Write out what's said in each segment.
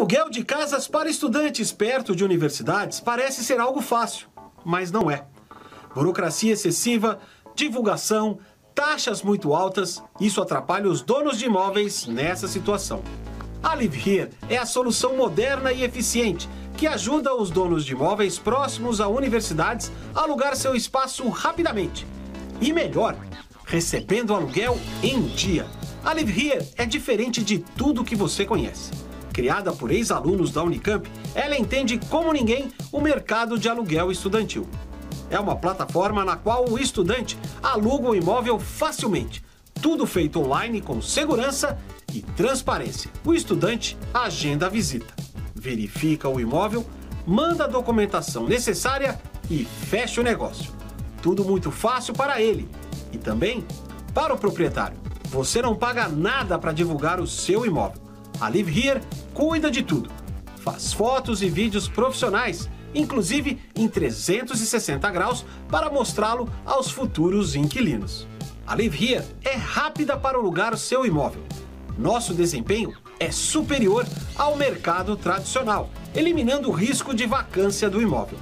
Aluguel de casas para estudantes perto de universidades parece ser algo fácil, mas não é. Burocracia excessiva, divulgação, taxas muito altas, isso atrapalha os donos de imóveis nessa situação. A Live Here é a solução moderna e eficiente que ajuda os donos de imóveis próximos a universidades a alugar seu espaço rapidamente. E melhor, recebendo aluguel em dia. A Live Here é diferente de tudo que você conhece. Criada por ex-alunos da Unicamp, ela entende como ninguém o mercado de aluguel estudantil. É uma plataforma na qual o estudante aluga o imóvel facilmente. Tudo feito online com segurança e transparência. O estudante agenda a visita, verifica o imóvel, manda a documentação necessária e fecha o negócio. Tudo muito fácil para ele e também para o proprietário. Você não paga nada para divulgar o seu imóvel. A Live Here cuida de tudo. Faz fotos e vídeos profissionais, inclusive em 360 graus, para mostrá-lo aos futuros inquilinos. A Live Here é rápida para alugar o seu imóvel. Nosso desempenho é superior ao mercado tradicional, eliminando o risco de vacância do imóvel.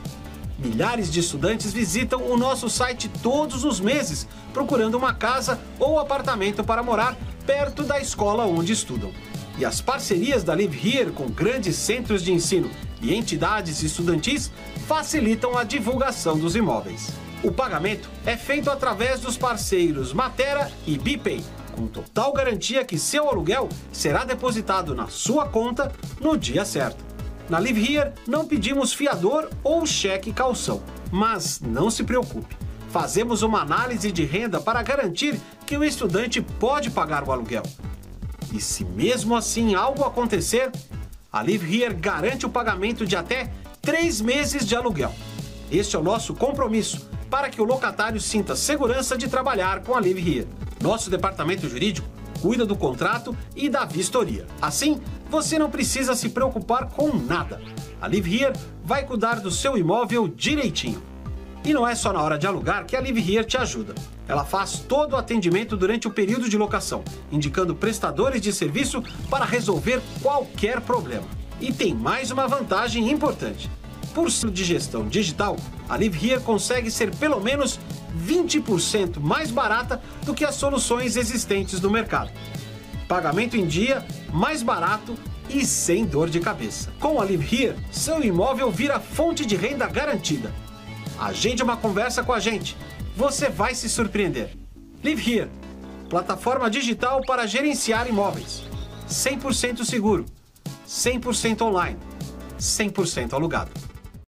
Milhares de estudantes visitam o nosso site todos os meses, procurando uma casa ou apartamento para morar perto da escola onde estudam. E as parcerias da Live Here com grandes centros de ensino e entidades estudantis facilitam a divulgação dos imóveis. O pagamento é feito através dos parceiros Matera e BPay, com total garantia que seu aluguel será depositado na sua conta no dia certo. Na Live Here não pedimos fiador ou cheque calção, mas não se preocupe. Fazemos uma análise de renda para garantir que o estudante pode pagar o aluguel. E se mesmo assim algo acontecer, a Live Here garante o pagamento de até três meses de aluguel. Este é o nosso compromisso para que o locatário sinta segurança de trabalhar com a Live Here. Nosso departamento jurídico cuida do contrato e da vistoria. Assim, você não precisa se preocupar com nada. A Live Here vai cuidar do seu imóvel direitinho. E não é só na hora de alugar que a Live Here te ajuda. Ela faz todo o atendimento durante o período de locação, indicando prestadores de serviço para resolver qualquer problema. E tem mais uma vantagem importante. Por ser de gestão digital, a Live consegue ser pelo menos 20% mais barata do que as soluções existentes no mercado. Pagamento em dia, mais barato e sem dor de cabeça. Com a Live Here, seu imóvel vira fonte de renda garantida Agende uma conversa com a gente. Você vai se surpreender. Live Here, plataforma digital para gerenciar imóveis. 100% seguro, 100% online, 100% alugado.